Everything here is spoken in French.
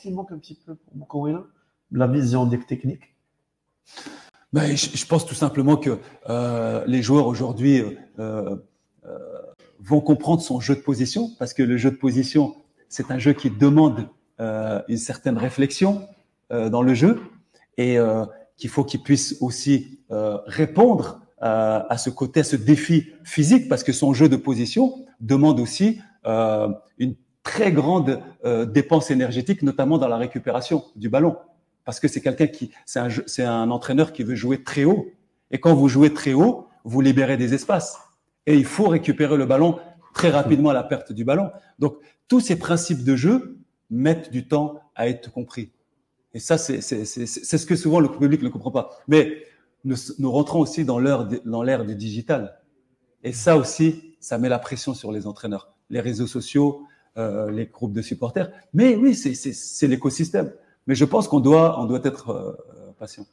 qui manque un petit peu pour Moukouna, la vision des techniques. Ben, je, pense tout simplement que euh, les joueurs aujourd'hui euh, euh, vont comprendre son jeu de position, parce que le jeu de position, c'est un jeu qui demande une certaine réflexion dans le jeu, et qu'il faut qu'il puisse aussi répondre à ce côté, à ce défi physique, parce que son jeu de position demande aussi une très grande dépense énergétique, notamment dans la récupération du ballon parce que c'est quelqu'un qui, c'est un, entraîneur qui veut jouer très haut. Et quand vous jouez très haut, vous libérez des espaces. Et il faut récupérer le ballon très rapidement à la perte du ballon. Donc, tous ces principes de jeu mettent du temps à être compris. Et ça, c'est, ce que souvent le public ne comprend pas. Mais nous, nous rentrons aussi dans l'ère du digital. Et ça aussi, ça met la pression sur les entraîneurs. Les réseaux sociaux, euh, les groupes de supporters. Mais oui, c'est, l'écosystème. Mais je pense qu'on doit, on doit être euh, patient.